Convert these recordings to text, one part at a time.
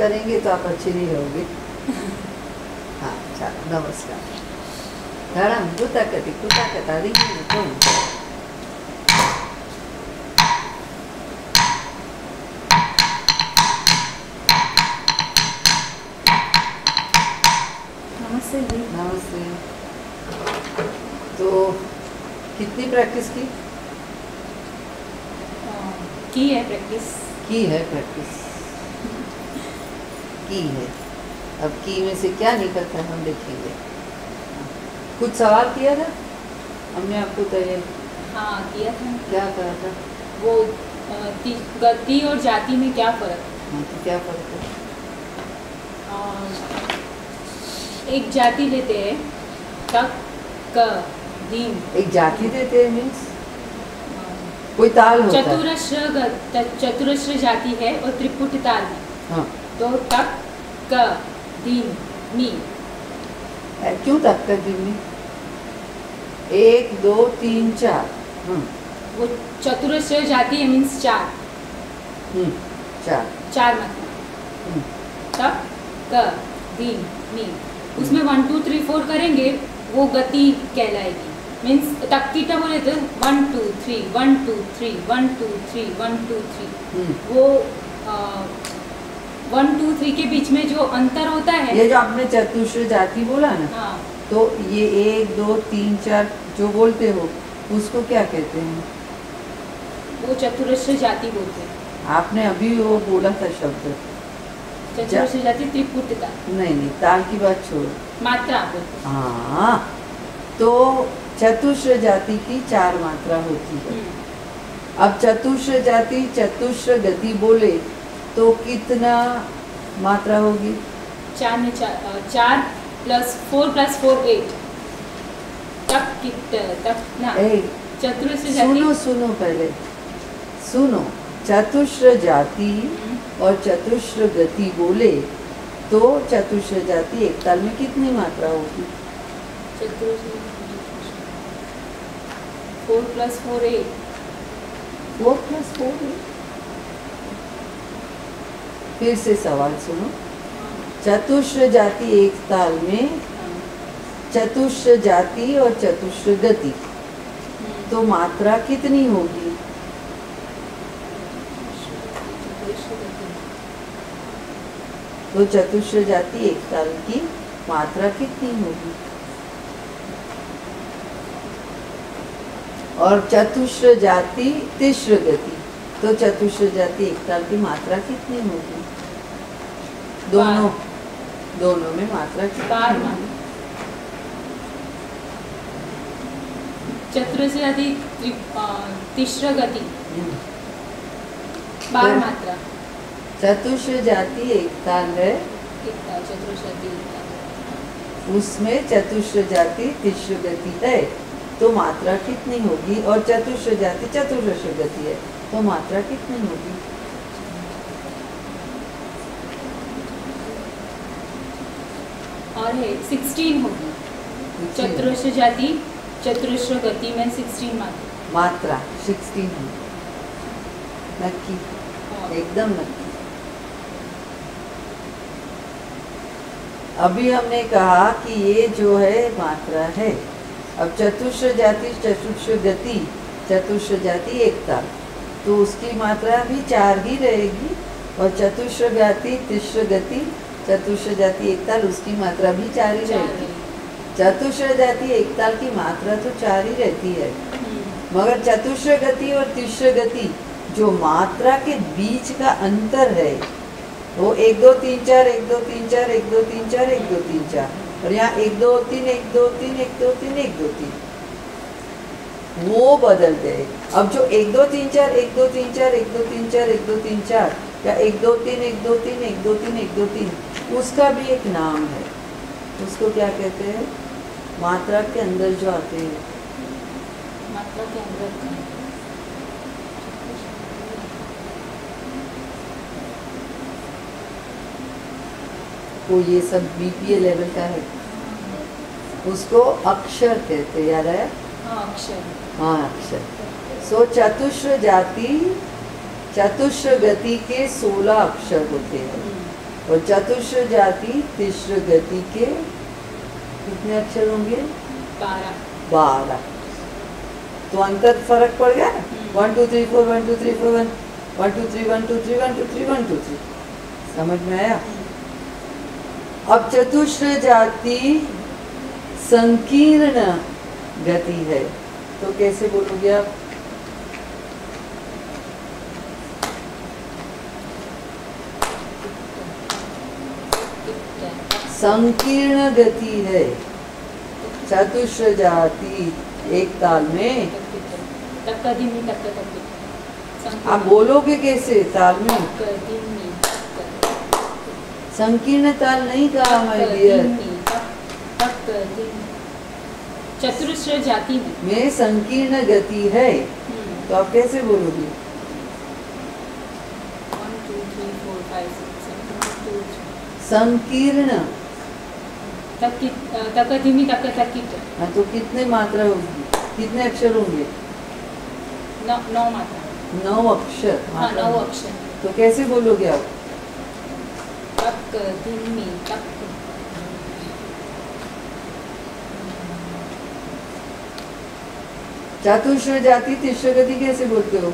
करेंगे तो आप अच्छी नहीं रहोगे। हाँ चलो नमस्कार। धड़म कुतकति कुतकता दिखी तुम नमस्ते जी। नमस्ते। तो कितनी प्रैक्टिस की? की है प्रैक्टिस? की है प्रैक्टिस? की है। अब की में से क्या निकलता है हम देखेंगे। कुछ सवाल किया था? हमने आपको तय हाँ किया था। क्या कहा था? वो गति और जाति में क्या फ़र्क? हाँ तो क्या फ़र्क है? एक जाति लेते हैं तक क दिन। एक जाति देते हैं मीन्स कोई ताल होता है। त- चतुरस्र जाति है और त्रिपुट ताल है। हाँ। तो तक क दिन मी। क्यों तक कर दिन में एक दो तीन चार। हम्म। वो चतुरस्र जाति है मीन्स चार। हम्म चार। चार मतलब हम्म। तक क दिन मी। उसमें वन टू थ्री फोर करेंगे वो गति कहलाएगी। मीन्स तक कीटा बोले तो one two three one two three one two three one two three वो वन टू थ्री के बीच में जो अंतर होता है। ये जो आपने चतुश्र जाति बोला ना हाँ। तो ये एक दो तीन चार जो बोलते हो उसको क्या कहते हैं? वो चतुरस्र जाति बोलते हैं। आपने अभी वो बोला था शब्द। चतुरस्र जाति त्रिपुटता नहीं नहीं ताल की बात छोड़ो। मात्रा हाँ। तो चतुश्र जाति की चार मात्रा होती है। हम्म, अब चतुश्र जाति चतुश्र गति बोले तो कितना मात्रा होगी? चार में चार चार plus four plus four eight तक कित तक ना। ए, चतुरस्र सुनो सुनो पहले। सुनो चतुश्र जाति हम्म, और चतुश्र गति बोले तो चतुश्र जाति एक ताल में कितनी मात्रा होगी? चतुरस्र four plus four eight four plus four फिर से सवाल सुनो। चतुश्र जाति एक ताल में चतुश्र जाति और चतुश्र गति। तो मात्रा कितनी होगी? तो चतुश्र जाति एक ताल की मात्रा कितनी होगी? और चतुश्र जाति तिश्र गति। तो चतुश्र जाति एक ताल की मात्रा कितनी होगी? दोनों। दोनों में मात्रा बार कितनी मान होगी? चतुरस्र जाति त्रि- अ, तिस्र गति। हम्म। बार तो- मात्रा। चतुश्र जाति एक ताल है? उसमें चतुश्र जाति तिश्र गति है। तो मात्रा कितनी होगी? और चतुश्र जाति चतुर्श्र गति है। तो मात्रा कितनी होगी? और है सिक्सटीन होगी। चतुरस्र जाति चतुरस्र गति में सिक्सटीन मात्रा। मात्रा सिक्सटीन नक्की। और? एकदम नक्की। अभी हमने कहा कि ये जो है मात्रा है। अब चतुश्र जाति चतुश्र गति चतुश्र जाति एकता। तो उसकी मात्रा भी चार ही रहेगी और चतुश्र जाति तिश्र गति चतुश्र जाति एकताल उसकी मात्रा भी चार ही रहेगी। चतुश्र जाति एकताल की मात्रा तो चार ही रहती है। हम्म, मगर चतुश्र गति और तिश्र गति जो मात्रा के बीच का अंतर है वो एक दो तीन चार एक दो तीन चार एक दो तीन चार एक दो तीन चार। और यहाँ एक दो तीन एक दो तीन एक दो तीन एक दो तीन। वो बदल गए अब जो एक दो तीन चार एक दो तीन चार एक दो तीन चार एक दो तीन चार या एक दो तीन एक दो तीन एक दो तीन एक दो तीन उसका भी एक नाम है। उसको क्या कहते हैं? मात्रा के अंदर जो आते हैं। मात्रा के अंदर। को ये सब बीपीए लेवल का है। उसको अक्षर कहते याद आया? हाँ अक्षर हाँ अक्षर सो चतुश्र जाति चतुश्र गति के सोलह अक्षर होते हैं। हम्म, और चतुश्र जाति तिश्र गति के कितने अक्षर होंगे? बारह। बारह। तो अंतर फ़र्क पड़ गया? ना हम्म। One two three four one two three four one one two three one two three one two three one two three समझ में आया? अब चतुश्र जाति संकीर्ण गति है। तो कैसे बोलोगे आप? संकीर्ण गति है। चतुश्र जाति एक ताल में। आप बोलोगे कैसे ताल में? संकीर्ण ताल नहीं कहा कदीमी चतुश्र जाति में। में संकीर्ण गति है। तो आप कैसे बोलोगे. संकीर्ण। तक तक धीमी तक तकित। हाँ तो कितने मात्रा होगी? कितने अक्षर होंगे? नौ नौ मात्रा। नौ अक्षर हाँ नौ अक्षर। तो कैसे बोलोगे आप? तक धीमी तक चतुश्र जाति तिश्र गति कैसे बोलते हो?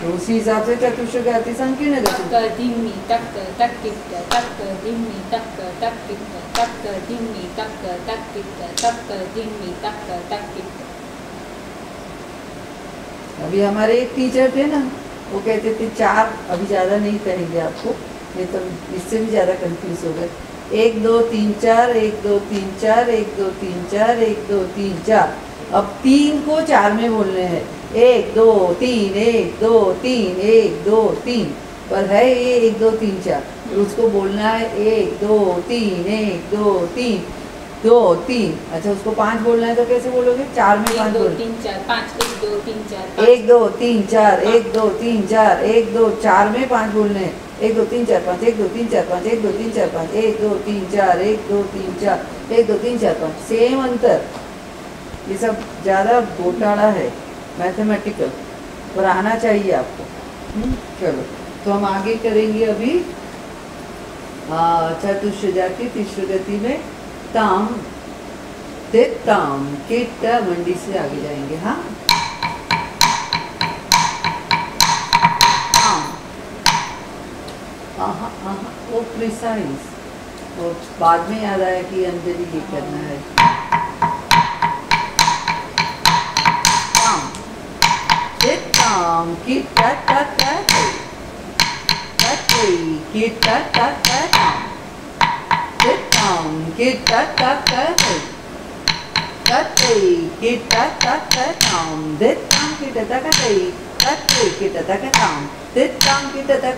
तो उसी हिसाब से चतुश्र जाति संकीर्ण गति तक धीमी तक तक किट तक धीमी तक तक किट तक धीमी तक तक किट तक धीमी तक तक किट अभी हमारे एक टीचर थे ना वो कहते थे चार अभी ज़्यादा नहीं कहेंगे आपको ये तो इससे भी ज़्यादा कंफ्यूज हो गए। एक दो तीन चार एक दो तीन चार एक दो तीन चार एक दो तीन चार अब तीन को चार में बोलने हैं एक दो तीन एक दो तीन एक दो तीन पर है ये एक दो तीन चार तो उसको बोलना है एक दो तीन एक दो तीन दो तीन अच्छा उसको पाँच बोलना है तो कैसे बोलोगे चार में पाँच दो तीन चार पाँच एक दो तीन चार एक दो तीन चार एक दो तीन चार एक दो चार में पाँच बोलने हैं एक दो तीन चार पाँच एक दो तीन चार पाँच एक दो तीन चार पाँच एक दो तीन चार एक दो तीन चार एक दो तीन चार पाँच सेम अंतर ये सब ज़्यादा घोटाला है मैथमेटिकल पर आना चाहिए आपको हम्म, चलो तो हम आगे करेंगे अभी आ, जाति तीसरी गति में ताम ते ताम किट मंडी से आगे जाएँगे हाँ? प्रिसाइज और बाद में याद आया कि अंजलि ये करना है। ताम। किट टा टा टा, टे। किट टा टा टा। down, get that that that that get that that that down, that down get that that that get that that down, that down get that that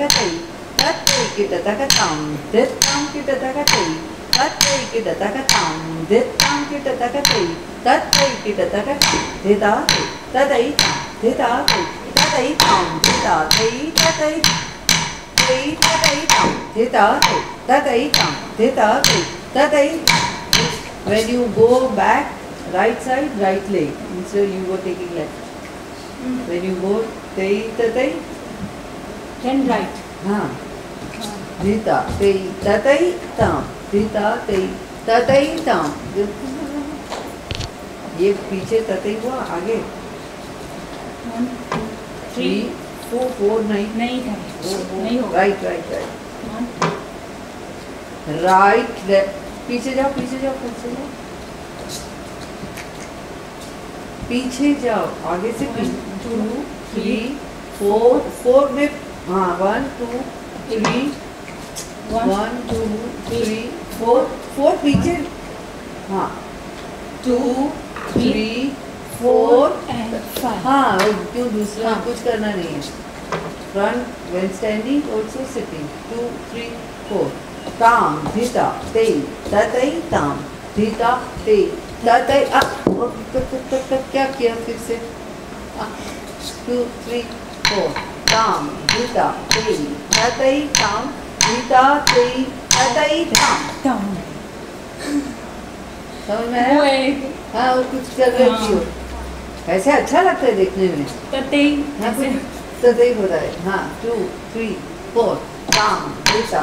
that get that that down, that down get that that that get that that down, that down get that that that get that that down, that down, that down, that that that day, When you go back, right side, right leg. Instead you were taking left. Mm. When you go, tei tatai, then right हाँ, धीता tei tatai tam, धीता tei tatai tam. ये पीछे ततई हुआ आगे three four four नहीं नहीं था नहीं right right right right left पीछे जाओ पीछे जाओ पीछे जाओ। पीछे जाओ। आगे से टू थ्री फोर फोर में हाँ one two three one two three four four पीछे। हाँ। टू थ्री फोर हाँ क्यों दूसरा हाँ। कुछ करना नहीं है। Front when standing also sitting two three four ताम धीता ते ततई ताम धीता ते ततई अ त- त- त- त- क्या किया फिर से टू थ्री फोर ताम धीता तेई ततई ताम धीता तेई ततई ताम Tam. समझ में आया हाँ वो कुछ कर रही हो ऐसे अच्छा लगता है देखने में ततई हाँ ततई हो रहा है हाँ टू थ्री फोर ताम धीता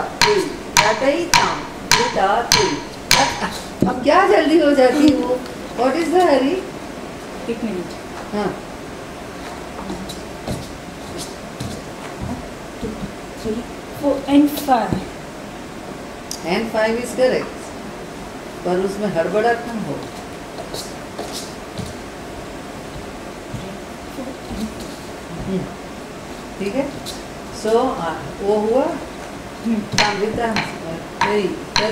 अब क्या जल्दी हो जाती है वो? व्हाट इज़ द हरी एक मिनट। हाँ। Three four and five and five is correct पर उसमें हड़बड़ाहट ना हो। हम्म, ठीक है? सो वो हुआ Convidamos đây tới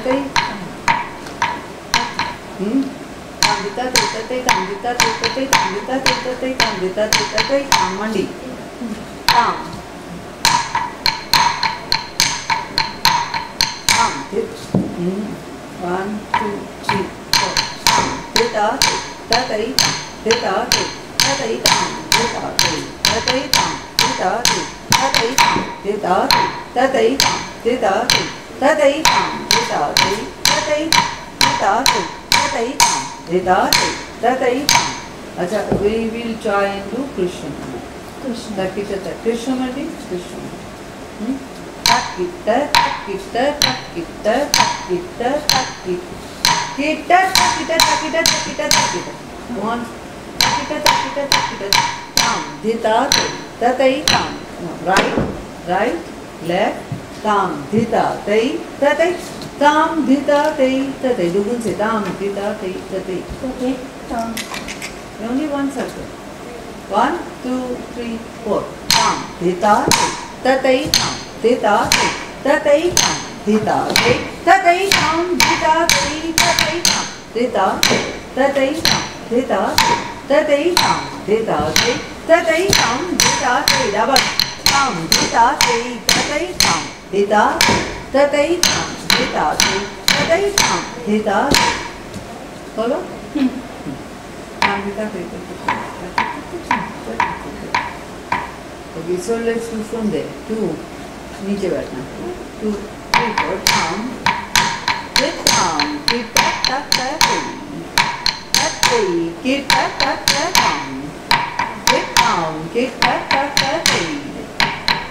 cái కామండి వన్ టూ త్రీ ఫోర్ థిటా తై థిటా తై తాం థిటా తై తై తాం థిటా తై తాం థిటా తై తాం तेता तई ताम तेता तई ताम तेता तई तेता तई तेता तई ताम तेता तई ततई तेता तई ततई ताम तेता तई ततई ताम अच्छा we will try and do Krishna Krishna Takita Krishna Mandi Krishna hmm? Takita Takita Takita Takita Takita Kita Takita Takita Takita Takita One Takita Takita Takita Tam Dhita Tatai Tam Right Right Left ताम धिता तई तते ताम धिता तई तते दुगुन से ताम धिता तई तते only one circle one two three four ताम धिता तई तते ताम धिता तई तते ताम धिता तई तते ताम धिता तई तते ताम धिता तते ताम धिता तते ताम धिता तई तते ताम धिता तई डबल ताम धिता तई तते ताम tam, dhita, tatai, tam, dhita. Follow? Okay, so let's do from there. Two, नीचे बैठना. Two, three, four, thumb. With thumb, keep tap tap tap Tap three, keep tap tap tap thumb. With thumb, keep tap tap tap Tap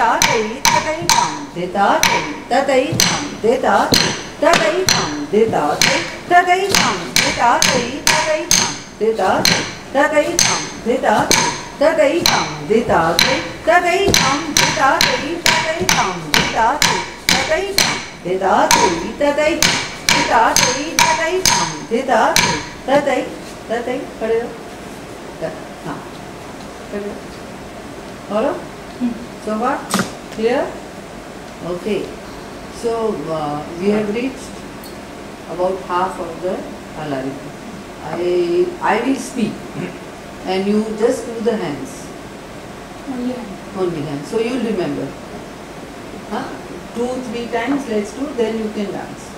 tei, tatai tam, dita tei, tatai tam, dita tei, tatai tam, dita tei, tatai tam, dita tei, tatai tam, dita tei. Tatai tam, dita tatai tam, dita tatai tam, dita tatai tam, dita tatai tam, dita tatai dita tatai tam, dita tatai tatai खड़े हो हाँ हो follow so what? Clear? Okay. So uh, we have reached about half of the alarika I I will speak. And you just do the hands. Only hands. only hands so you'll remember. Huh? two three times let's do then you can dance.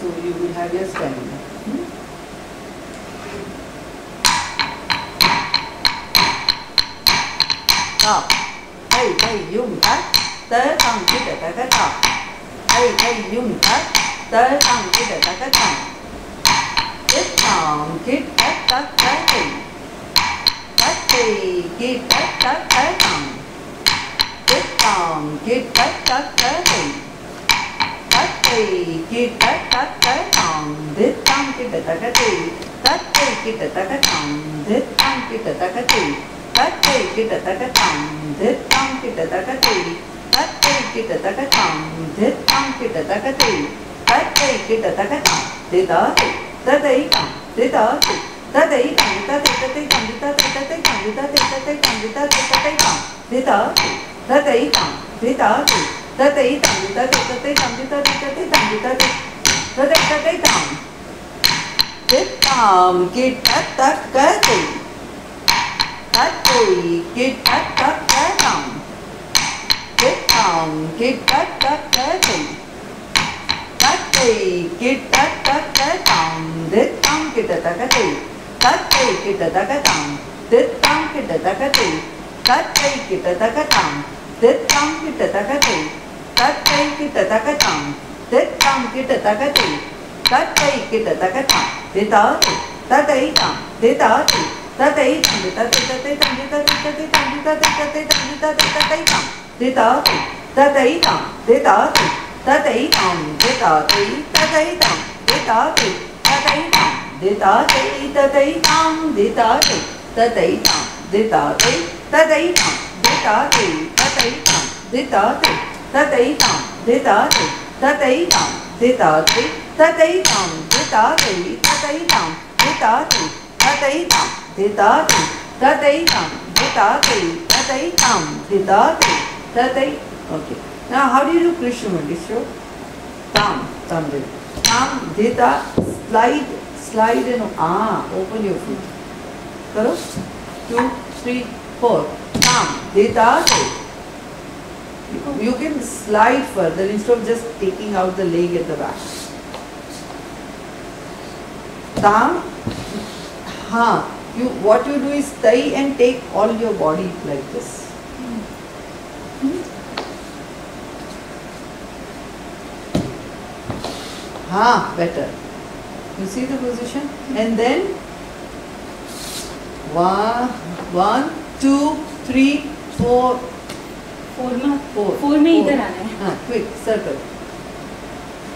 So you will have your stamina. Hmm? Top. ai cây dùng hết. Tế phân chi để tới cái tỏ ai cây dùng hết. Tế phân chi để tới cái tỏ ít còn kiếp tất tất tế thì tất thì kiếp tất tất tế thần ít còn kiếp tất tất tế thì tất thì kiếp tất tất tế thần đích tâm kiếp để tới cái thì tất thì kiếp để tới cái thần đích tâm chi để tới cái thì தத்தை கிட்ட தக்க தாந்து தாம் கிட்ட தக்க தேடி தத்தை கிட்ட தக்க தாந்து தாம் கிட்ட தக்க தேடி தத்தை கிட்ட தக்க தாம் திதாதை ததை தாம் திதாதை ததை கங்கிதா திட்டத்தை கங்கிதா திட்டத்தை கங்கிதா திட்டத்தை கங்கிதா திட்டத்தை தாம் திதாதை ததை தாம் திதாதை ததை தங்கிதா திட்டத்தை கங்கிதா திட்டத்தை கங்கிதா திட்டத்தை ததை ததை தாம் தித்தாம் கிட்ட தக்க தேடி hết tùy khi hết kết kế lòng kết hòn khi kết kết kế cùng kết tỳ khi kết kết kế tòng đít tông khi tờ ta cái tỳ kết tỳ khi tờ ta cái tòng đít tông khi tờ ta cái tỳ kết tỳ khi tờ ta cái tòng đít tông khi tờ ta cái tỳ kết tỳ khi tờ ta cái tòng đít tông khi tờ ta cái tỳ kết tỳ khi tờ ta cái tòng tí tớ thì tớ tí tòng tí tới thì tớ tí tầm thì tớ tí tớ tí tầm thì tớ tí tớ tí tầm thì tớ tí tớ tí tầm thì tớ tí tớ tí tầm tí tớ tí tớ tí tầm tí tớ tí tớ tí tầm tí tớ tí tớ tí tầm tí tớ tí tớ tí tầm tí tớ tí tớ tí tầm tí tớ tí tớ tí tầm tí tớ tí tớ tí tầm tí tớ tí tớ tí tầm tí tớ tí tớ tí tầm tí tớ tí tớ tí tầm tí tớ tí tớ tí tầm tí tớ tí tớ tí tầm tí tớ tí tớ tí tầm तां दिताति ततै तां दिताति ततै okay now how do you do krishna mandisho tam tam do tam dita slide slide and ah open your feet karo two three four tam dita you can slide further instead of just taking out the leg at the back tam ha you what you do is tie and take all your body like this Ha, better. You see the position? And then one, one, two, three, four, four में four. Four में four. इधर आना है हाँ, quick, circle.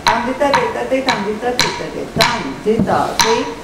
Tandita te, tate, tandita te, tate, tandita te, tate, tandita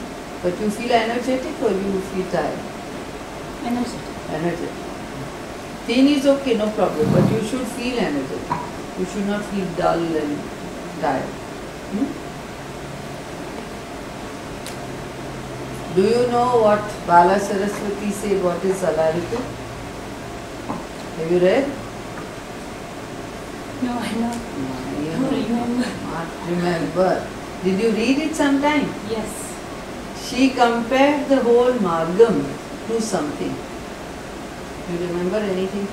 But you feel energetic or you feel tired? Energetic. Energetic. Pain is okay, no problem, but you should feel energetic. You should not feel dull and tired. Hmm? Do you know what Bala Saraswati said, what is Alarika? Have you read? No, I know. No, you remember. Not remember. Did you read it sometime? Yes. She compared the whole Margam to something. You remember anything?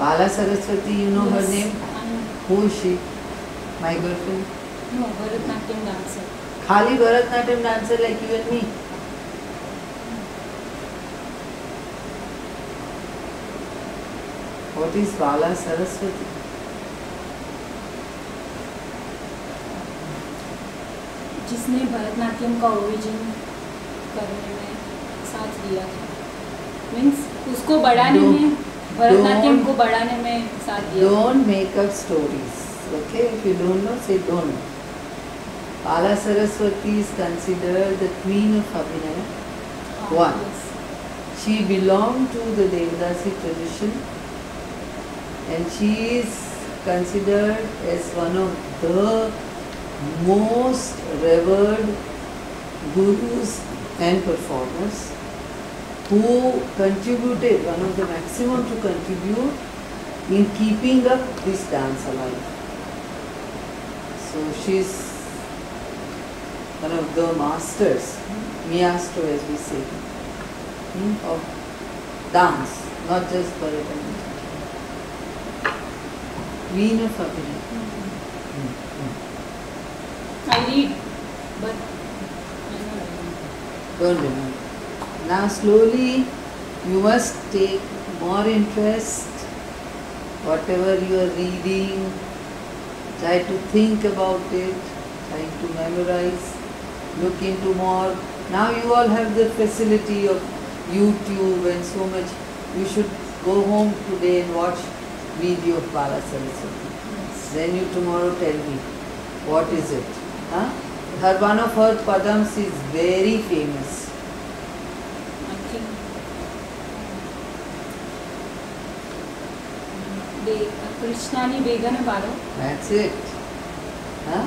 Bala Saraswati, you know yes. her name? Who is she? My girlfriend. No Bharatanatyam dancer Khali Bharatnatyam dancer like you and me. What is Bala Saraswati? जिसने भरतनाट्यम का origin करने में साथ दिया था means उसको बढ़ाने Don't- में भरतनाट्यम को बढ़ाने में साथ दिया Don't make up stories. Okay? If you don't know, say don't know. Bala Saraswati is considered the queen of Abhinaya. हाँ, One. yes. She belonged to the Devdasi tradition and she is considered as one of the most revered gurus and performers who contributed, one of the maximum to contribute in keeping up this dance alive. So she's one of the masters, maestro as we say, hmm, of dance, not just Bharatanatyam. Queen of I read, but don't remember. Now slowly you must take more interest, whatever you are reading, try to think about it, try to memorize, look into more. Now you all have the facility of YouTube and so much. You should go home today and watch video of Bala Saraswati. Yes. then you tomorrow tell me what is it. Huh? Her one of her padams is very famous. I think Be- Krishnani Begana Baro. That's it. Huh?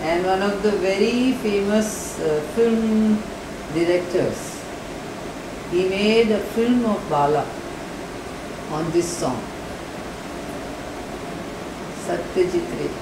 And one of the very famous uh, film directors, he made a film of Bala on this song. Satyajit Ray.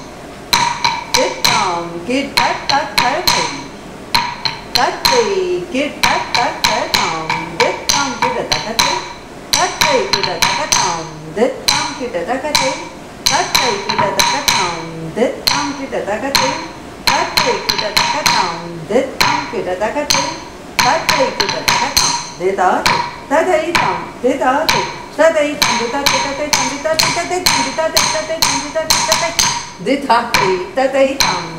down, get back, that get back, that down, get a that way, that get a that that down, get a that way, get a that that down, get a that way, that get a that that down, get a that way, get a that that down, that they that they down, that that that they Get that that that they that they Get that that that they that they Get that that that they that they tớ tí tòm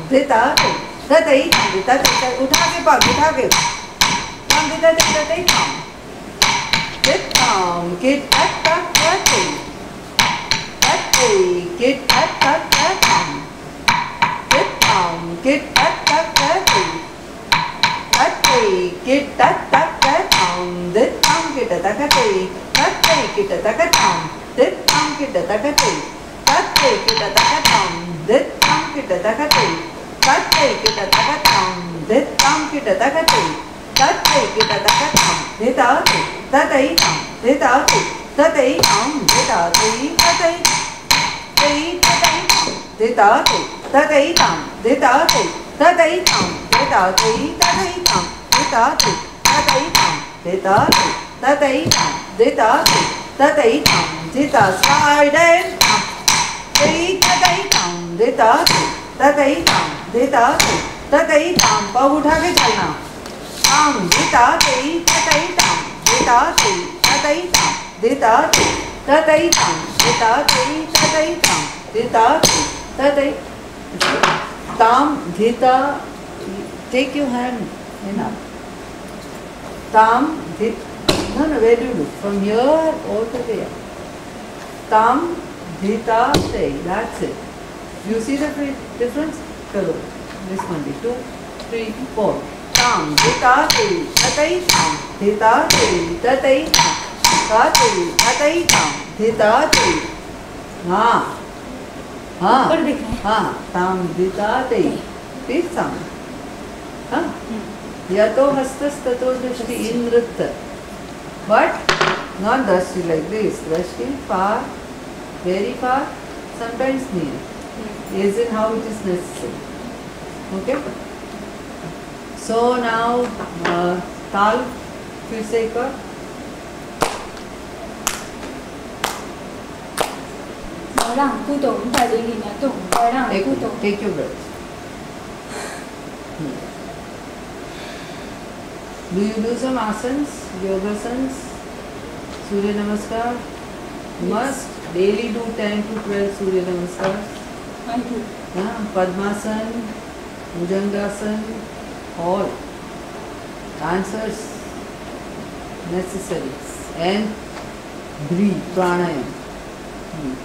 đít tớ thì tớ tí tòm đít tớ sai đến tòm tí tớ tí tòm đít tớ thì tớ tí tòm đít tớ thì tớ tí tòm पाँव उठा के चलना tòm đít tớ tí tớ tí tòm đít tớ thì tớ tí tòm đít tớ thì tớ tí tòm đít tớ tí tớ tí tòm đít tớ thì tớ tí Tam, Dhita, take your hand enough. Tam, Dhita, no, no, where do you look? From here all to there. Tam, Dhita, Te, that's it. You see the difference? Chalo, this one, two, three, four. Tam, Dhita, Te, Tatai, Tam, Dhita, Te, Tatai, Tam, Tatai, Tatai, Tam, Dhita, Te. हाँ हाँ है हाँ ताम दिताते this sound huh? yato hastasthato drishti in nritta but not drishti like this drishti far very far sometimes near is in how it is necessary okay so now uh, ताल फिर से एक बार take, take your breath Hmm. Do you do some asanas, yogasanas, Surya Namaskar? You must daily do 10 to 12 Surya Namaskar. I do. Yeah, Padmasan, Bhujangasan, all answers necessary. And breathe, pranayam. Hmm.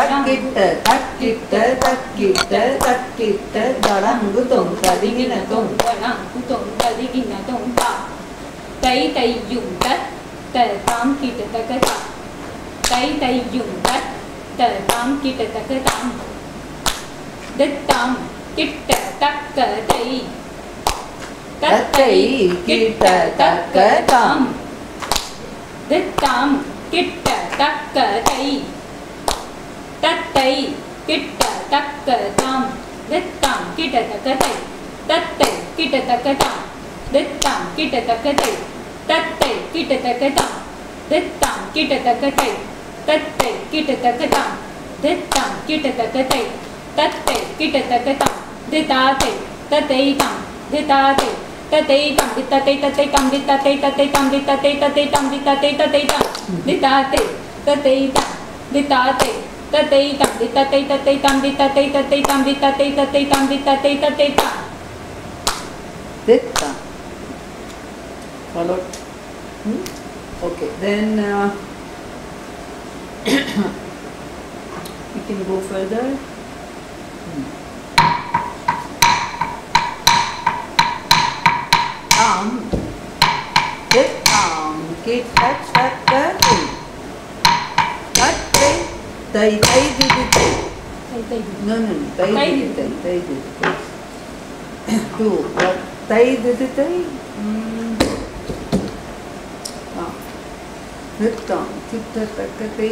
தக்கிட்ட தக்கிட்ட தக்கிட்ட தக்கிட்ட தடங்கு தொங்க திகின தொங்க Orang kutong tadi gina tong ta. tay tay dùng tắt tờ tam chi tờ tờ cơ tam đất tam chích tờ tắc cỡ tay tất tỷ chích tờ tắc cỡ tam đất tam chích tờ tắc cỡ tay tất tỷ chích tờ tắc cỡ tam đất tam chích tờ tờ tay tất tỷ chích tờ tờ cỡ tam đất tam chích tờ tờ tay tất tỷ chích tờ tờ cỡ tam đất tam chích tờ tờ tay तत्तै किटतकतां धित्तां किटतकतै तत्तै किटतकतां धितातै ततैतां धितातै ततैतां धिततै ततैतां धिततै ततैतां धिततै ततैतां धिततै ततैतां धितातै ततैतां धितातै ततैतां धिततै ततैतां धिततै ततैतां धिततै ततैतां धिततै ततैतां Ditta. Followed? Hmm? Okay, then uh, can go further. Arm, with arm, Keep touch at the ring. Cut tay, tay, tay. No, no, no, tay, did tay, tay, did tay. Two, what, tay, did tay? Nൃത്തം ചിത്രത്തക്കത്തെ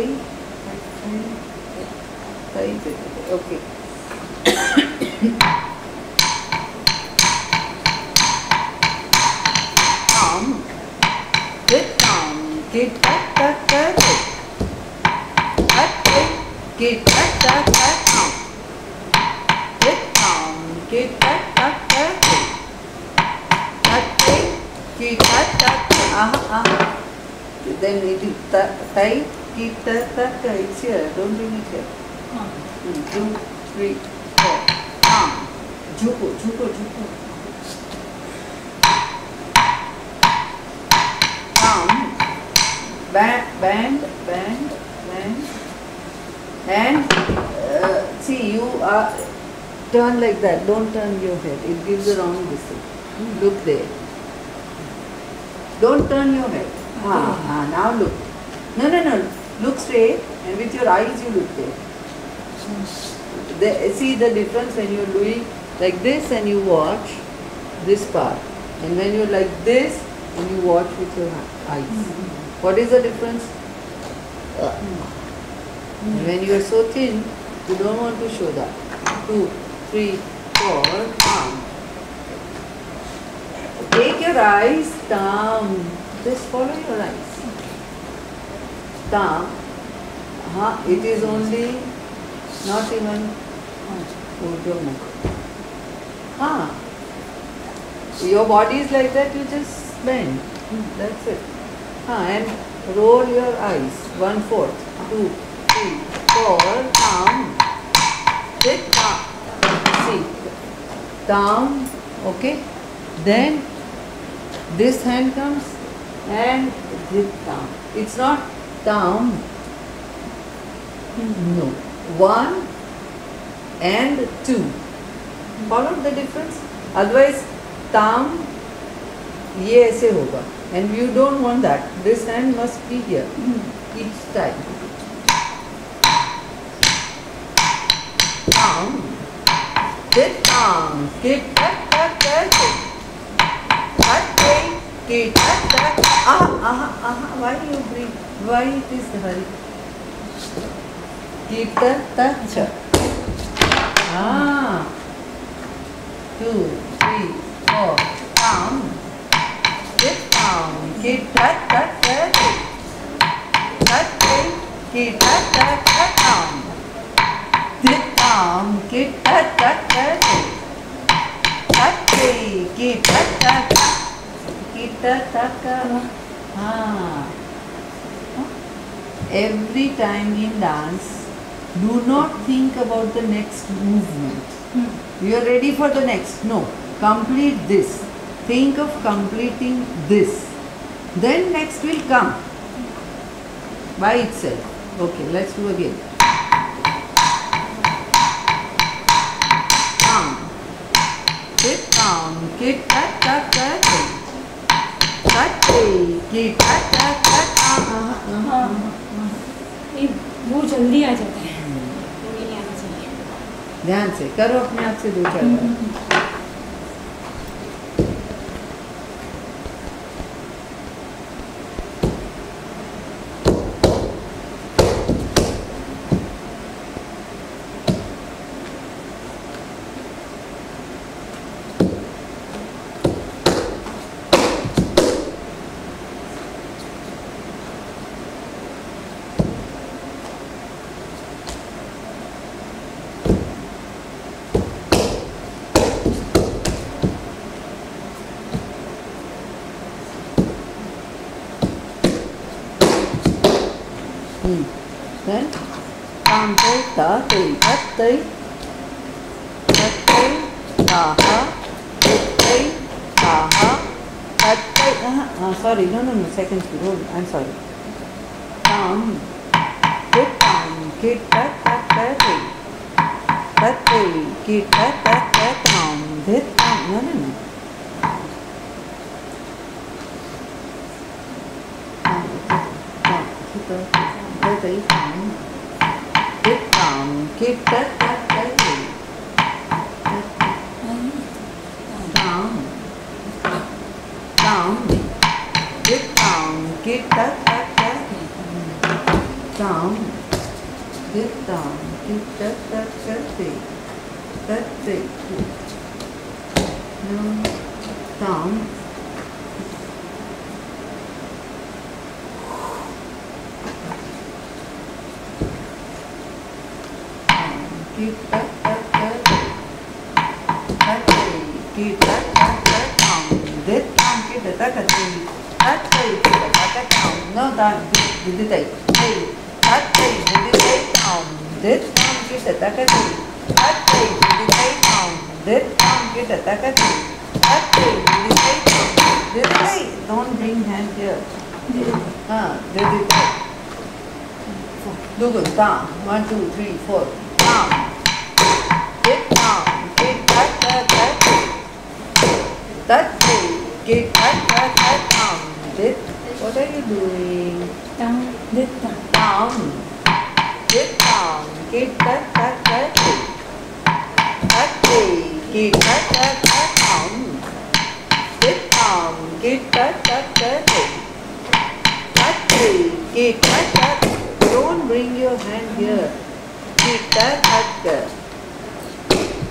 Okay. Tom, with Tom, get up, up, up, get up, up, up, Tom. With get up, up, up, up, get up, up, ah, ah. Then tight, get up, up, it's here, don't bring it here. One, two, three, four. Tam. Juko, juko, juko. Tam. Band, band, band, band. And uh, see, you are turn like that. Don't turn your head. It gives the wrong vision. Look there. Don't turn your head. Ah, ah, now look. No, no, no. Look straight and with your eyes you look there. The, see the difference when you're doing like this and you watch this part. And when you're like this and you watch with your eyes. What is the difference? Uh, and when you are so thin, you don't want to show that. Two, three, four, down. Take your eyes down. Just follow your eyes. Down. Uh, it is only not even Urdhva Ah. Your body is like that, you just bend. That's it. Ah, and roll your eyes. One fourth, two, three, four, down. Sit down. See. Down. Okay. Then this hand comes and this down. It's not down. No. One and two. Follow the difference? Otherwise, tam ये ऐसे होगा and you don't want that. This hand must be here each time. Tam, sit tam, keep that that that. That way, keep that that. Ah ah ah. Why you breathe? Why it is hurry? Jitata cha. Ah. Two, three, four. Pound. Sit down. Jitata cha. Tate. Jitata cha down. Sit down. Jitata cha. Tate. Jitata cha. Jitata cha. Ah. Every time in dance, do not think about the next movement. Hmm. You are ready for the next. No. Complete this. Think of completing this. Then next will come by itself. Okay, let's do again. Down. Sit down. Kick that, that. That way. Kick. Uh, uh, uh, uh. ये वो जल्दी आ जाता है ध्यान से करो अपने आप से दो चार बार uh, sorry, no, no, no, second hold, I'm sorry. Tam, kit, tam, kit, tat, tat, tattai, tattai, kit, tat, tat, tat, tam, dhit, tam, no, no, no. Tam, tam, kit, tat, Get that, that, that. Down. Get down. Get that, that, that way. That way. Now, down. Get that. no damage did the take. Hey, at page did the take down. Did down get attacked. At page did the take down. Did down get attacked. At page did the take down. Did the. Don't bring hand here. Ah, did the take. Look down. One, two, three, four. Down. Get down. Get that, that, that. That, that, get cái đùi trong đít con. Đít còn cái tết tết tết tết gì gì tết tết tết còn đít còn cái tết tết tết tết gì gì tết tết don't bring your hand here. Gì tết tết tết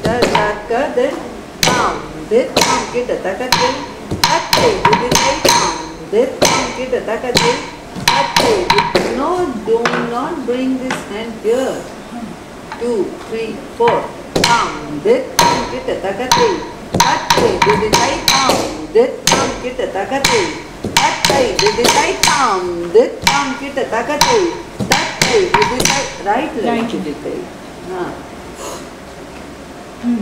tết tết tết đến còn đít còn cái tết tết tết tết gì cái tết còn Then down. Get that. Did- No, do not bring this hand here. Two, three, four. Down. Then down. Get that, way. Did it right down. Then down. Get that, that, that. Way. Did it right down. Then down. Get that, that, that. Way. Did it right. Right leg. Right. It right. Hmm.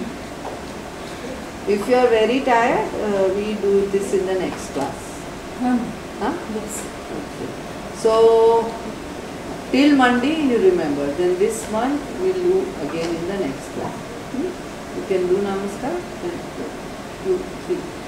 If you are very tired, uh, we do this in the next class. Huh? Yes. Okay. So, till Monday you remember. Then this month we will do again in the next class. Hmm? You can do Namaskar. One, two, three.